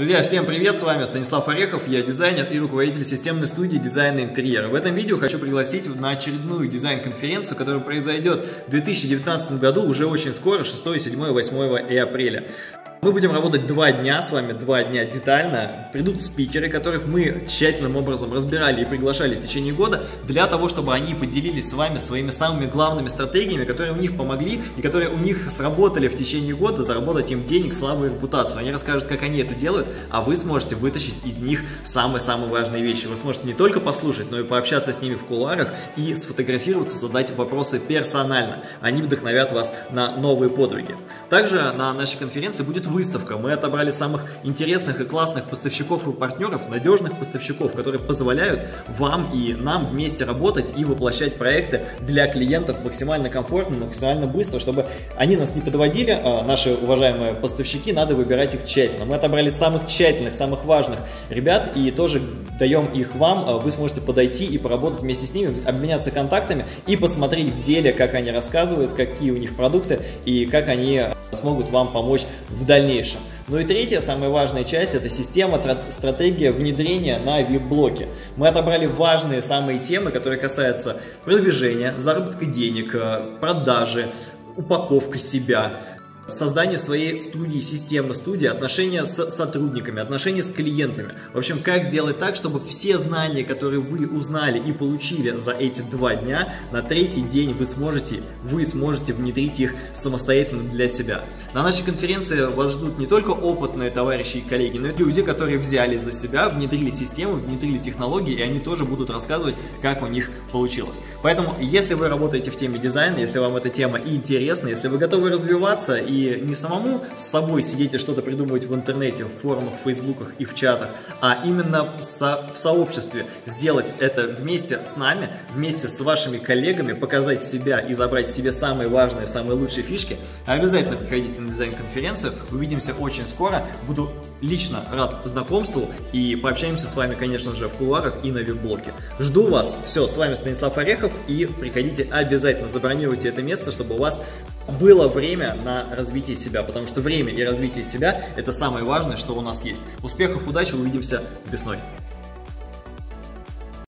Друзья, всем привет, с вами Станислав Орехов, я дизайнер и руководитель системной студии дизайна интерьера. В этом видео хочу пригласить на очередную дизайн-конференцию, которая произойдет в 2019 году, уже очень скоро, 6, 7, 8 и апреля. Мы будем работать два дня с вами, два дня детально. Придут спикеры, которых мы тщательным образом разбирали и приглашали в течение года, для того, чтобы они поделились с вами своими самыми главными стратегиями, которые у них помогли и которые у них сработали в течение года, заработать им денег, славу и репутацию. Они расскажут, как они это делают, а вы сможете вытащить из них самые-самые важные вещи. Вы сможете не только послушать, но и пообщаться с ними в кулуарах и сфотографироваться, задать вопросы персонально. Они вдохновят вас на новые подвиги. Также на нашей конференции будет выставка. Мы отобрали самых интересных и классных поставщиков и партнеров, надежных поставщиков, которые позволяют вам и нам вместе работать и воплощать проекты для клиентов максимально комфортно, максимально быстро, чтобы они нас не подводили, а наши уважаемые поставщики, надо выбирать их тщательно. Мы отобрали самых тщательных, самых важных ребят и тоже даем их вам. А вы сможете подойти и поработать вместе с ними, обменяться контактами и посмотреть в деле, как они рассказывают, какие у них продукты и как они смогут вам помочь в дальнейшем. Ну и третья, самая важная часть, это система, стратегия внедрения на веб-блоке. Мы отобрали важные самые темы, которые касаются продвижения, заработка денег, э, продажи, упаковка себя, создание своей студии, системы студии, отношения с сотрудниками, отношения с клиентами. В общем, как сделать так, чтобы все знания, которые вы узнали и получили за эти два дня, на третий день вы сможете, вы сможете внедрить их самостоятельно для себя. На нашей конференции вас ждут не только опытные товарищи и коллеги, но и люди, которые взяли за себя, внедрили систему, внедрили технологии, и они тоже будут рассказывать, как у них получилось. Поэтому, если вы работаете в теме дизайна, если вам эта тема интересна, если вы готовы развиваться не самому с собой сидеть и что-то придумывать в интернете, в форумах, в фейсбуках и в чатах, а именно со, в сообществе. Сделать это вместе с нами, вместе с вашими коллегами, показать себя и забрать себе самые важные, самые лучшие фишки, обязательно приходите на дизайн-конференцию, увидимся очень скоро, буду лично рад знакомству и пообщаемся с вами, конечно же, в кулуарах и на веб-блоке. Жду вас, все, с вами Станислав Орехов и приходите обязательно, забронируйте это место, чтобы у вас было время на развитие себя, потому что время и развитие себя – это самое важное, что у нас есть. Успехов, удачи, увидимся весной.